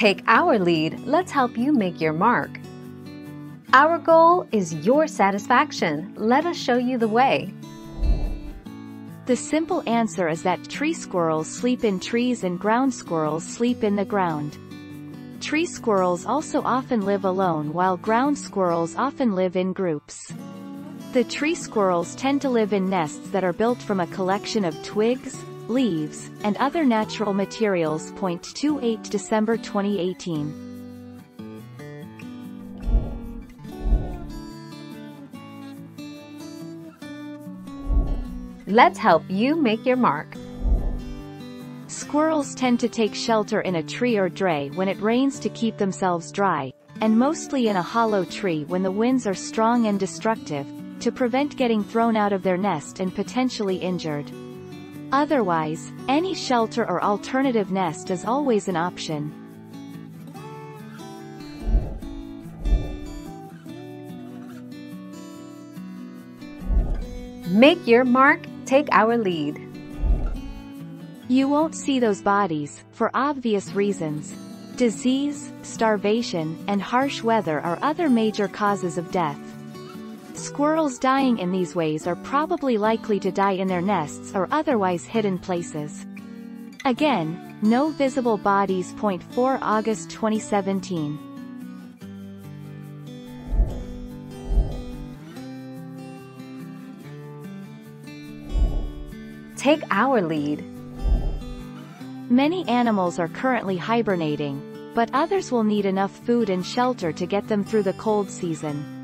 Take our lead, let's help you make your mark. Our goal is your satisfaction. Let us show you the way. The simple answer is that tree squirrels sleep in trees and ground squirrels sleep in the ground. Tree squirrels also often live alone while ground squirrels often live in groups. The tree squirrels tend to live in nests that are built from a collection of twigs, leaves, and other natural materials. 28 December 2018 Let's help you make your mark. Squirrels tend to take shelter in a tree or dray when it rains to keep themselves dry, and mostly in a hollow tree when the winds are strong and destructive, to prevent getting thrown out of their nest and potentially injured. Otherwise, any shelter or alternative nest is always an option. Make your mark, take our lead. You won't see those bodies, for obvious reasons. Disease, starvation, and harsh weather are other major causes of death. Squirrels dying in these ways are probably likely to die in their nests or otherwise hidden places. Again, no visible bodies. 4 August 2017 Take our lead. Many animals are currently hibernating, but others will need enough food and shelter to get them through the cold season.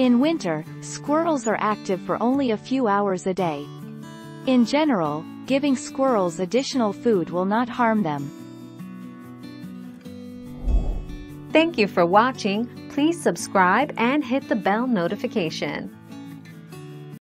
In winter, squirrels are active for only a few hours a day. In general, giving squirrels additional food will not harm them. Thank you for watching. Please subscribe and hit the bell notification.